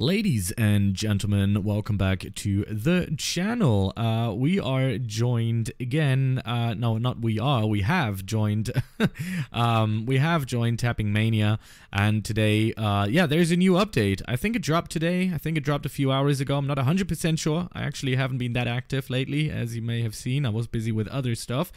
Ladies and gentlemen, welcome back to the channel. Uh, we are joined again. Uh, no, not we are. We have joined. um, we have joined Tapping Mania, and today, uh, yeah, there's a new update. I think it dropped today. I think it dropped a few hours ago. I'm not 100% sure. I actually haven't been that active lately, as you may have seen. I was busy with other stuff.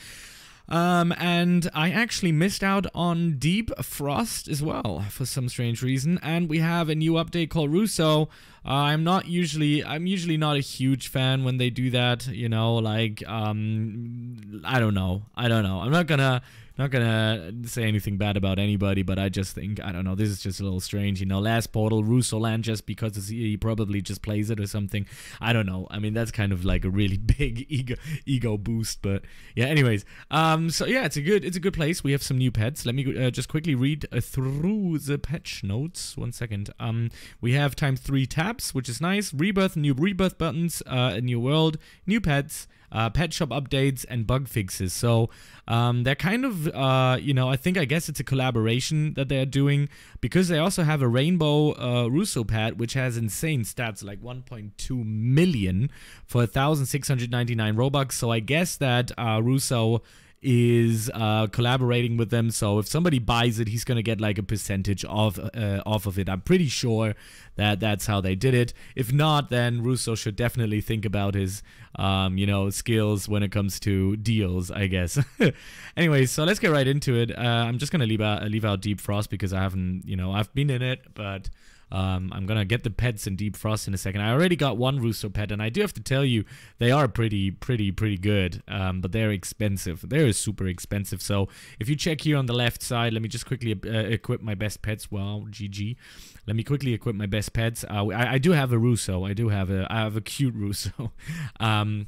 Um, and I actually missed out on Deep Frost as well for some strange reason. And we have a new update called Russo. Uh, I'm not usually, I'm usually not a huge fan when they do that. You know, like, um, I don't know, I don't know. I'm not gonna not gonna say anything bad about anybody, but I just think I don't know. This is just a little strange, you know. Last Portal, Russo land just because he probably just plays it or something. I don't know. I mean, that's kind of like a really big ego ego boost, but yeah. Anyways, um, so yeah, it's a good it's a good place. We have some new pets. Let me uh, just quickly read uh, through the patch notes. One second. Um, we have time three taps, which is nice. Rebirth, new rebirth buttons, uh, a new world, new pets uh, pet shop updates, and bug fixes. So um, they're kind of, uh, you know, I think I guess it's a collaboration that they're doing because they also have a Rainbow uh, Russo pet, which has insane stats like 1.2 million for 1,699 Robux. So I guess that uh, Russo is uh, collaborating with them. So if somebody buys it, he's gonna get like a percentage of uh, off of it. I'm pretty sure that that's how they did it. If not, then Russo should definitely think about his, um, you know, skills when it comes to deals. I guess. anyway, so let's get right into it. Uh, I'm just gonna leave out leave out Deep Frost because I haven't, you know, I've been in it, but. Um, I'm gonna get the pets in Deep Frost in a second. I already got one Russo pet, and I do have to tell you, they are pretty, pretty, pretty good. Um, but they're expensive. They're super expensive. So if you check here on the left side, let me just quickly uh, equip my best pets. Well, GG. Let me quickly equip my best pets. Uh, I, I, do have a Russo. I do have a. I have a cute Russo. um,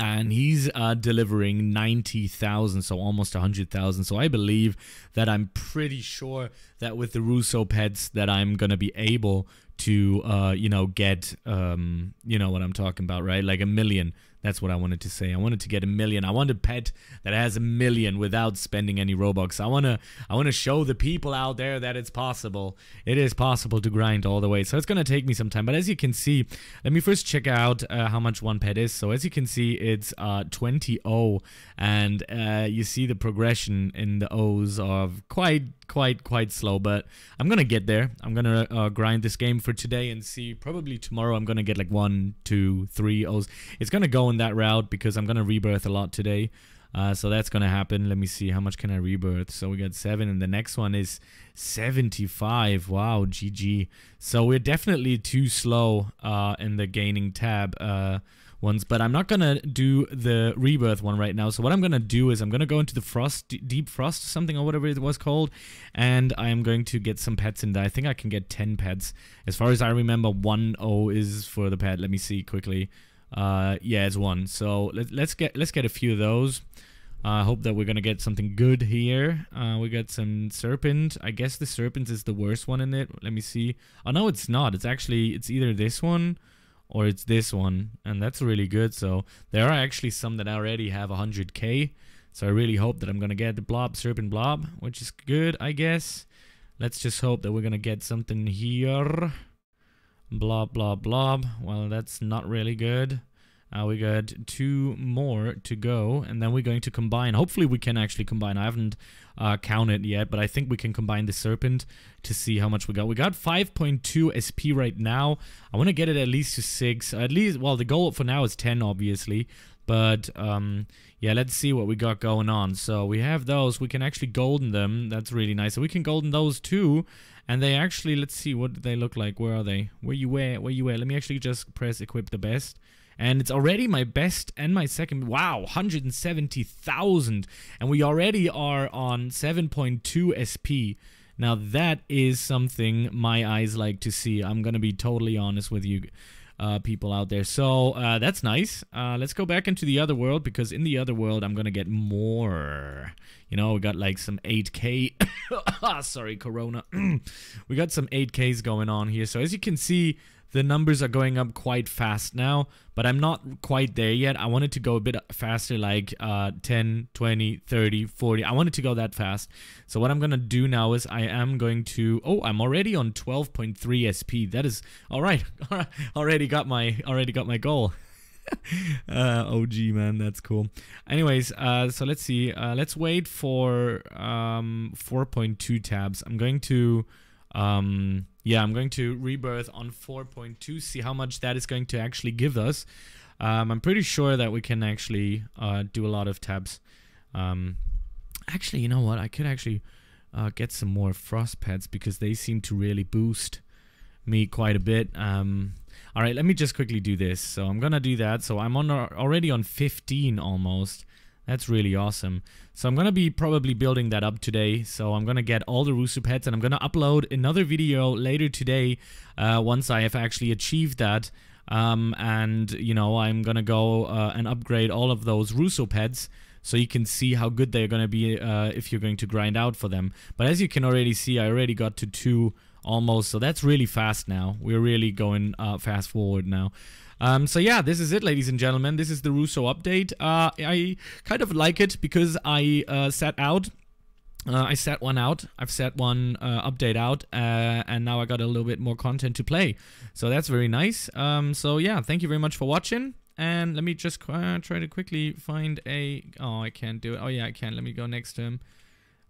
and he's uh, delivering 90,000, so almost 100,000. So I believe that I'm pretty sure that with the Russo pets that I'm going to be able to, uh, you know, get, um, you know what I'm talking about, right? Like a million that's what I wanted to say. I wanted to get a million. I want a pet that has a million without spending any Robux. I wanna I wanna show the people out there that it's possible. It is possible to grind all the way. So it's gonna take me some time. But as you can see, let me first check out uh, how much one pet is. So as you can see, it's uh, 20 O, and uh, you see the progression in the O's of quite quite quite slow but i'm gonna get there i'm gonna uh, grind this game for today and see probably tomorrow i'm gonna get like one two three o's it's gonna go in that route because i'm gonna rebirth a lot today uh, so that's gonna happen let me see how much can i rebirth so we got seven and the next one is 75 wow gg so we're definitely too slow uh, in the gaining tab uh, ones, but I'm not gonna do the rebirth one right now. So what I'm gonna do is I'm gonna go into the frost, deep frost, something or whatever it was called, and I am going to get some pets in there. I think I can get 10 pets. As far as I remember, one O is for the pet. Let me see quickly. Uh, yeah, it's one. So let, let's get let's get a few of those. I uh, hope that we're gonna get something good here. Uh, we got some serpent. I guess the serpent is the worst one in it. Let me see. Oh no, it's not. It's actually it's either this one or it's this one and that's really good so there are actually some that already have 100k so I really hope that I'm gonna get the blob serpent blob which is good I guess let's just hope that we're gonna get something here blob blob blob well that's not really good uh, we got two more to go, and then we're going to combine. Hopefully we can actually combine. I haven't uh, counted yet, but I think we can combine the Serpent to see how much we got. We got 5.2 SP right now. I want to get it at least to 6. At least, well, the goal for now is 10, obviously. But, um, yeah, let's see what we got going on. So we have those. We can actually golden them. That's really nice. So we can golden those too. And they actually, let's see, what they look like? Where are they? Where you at? Where you at? Let me actually just press equip the best and it's already my best and my second. Wow, 170,000, and we already are on 7.2 SP. Now that is something my eyes like to see. I'm gonna be totally honest with you. Uh, people out there. So uh, that's nice. Uh, let's go back into the other world because in the other world I'm gonna get more. You know, we got like some 8K. Sorry, Corona. we got some 8Ks going on here. So as you can see, the numbers are going up quite fast now, but I'm not quite there yet. I wanted to go a bit faster, like uh, 10, 20, 30, 40. I wanted to go that fast. So what I'm going to do now is I am going to, oh, I'm already on 12.3 SP. That is, all right, already got my, already got my goal. uh, OG man, that's cool. Anyways, uh, so let's see. Uh, let's wait for um, 4.2 taps. I'm going to um, yeah, I'm going to rebirth on 4.2, see how much that is going to actually give us. Um, I'm pretty sure that we can actually uh, do a lot of taps. Um, actually, you know what? I could actually uh, get some more frost pads because they seem to really boost me quite a bit. Um, all right, let me just quickly do this. So I'm gonna do that. So I'm on already on 15 almost. That's really awesome. So I'm going to be probably building that up today. So I'm going to get all the Russo pets and I'm going to upload another video later today uh, once I have actually achieved that. Um, and, you know, I'm going to go uh, and upgrade all of those Russo pets so you can see how good they're going to be uh, if you're going to grind out for them. But as you can already see, I already got to two almost, so that's really fast now. We're really going uh, fast forward now. Um, so yeah, this is it, ladies and gentlemen. This is the Russo update. Uh, I kind of like it because I uh, set out uh, I set one out. I've set one uh, update out, uh, and now I got a little bit more content to play. So that's very nice. Um, so yeah, thank you very much for watching. And let me just uh, try to quickly find a. Oh, I can't do it. Oh yeah, I can. Let me go next to him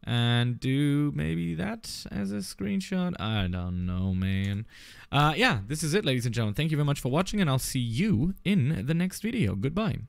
and do maybe that as a screenshot. I don't know, man. Uh, yeah, this is it, ladies and gentlemen. Thank you very much for watching, and I'll see you in the next video. Goodbye.